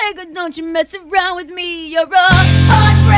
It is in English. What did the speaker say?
Say don't you mess around with me. You're a hot.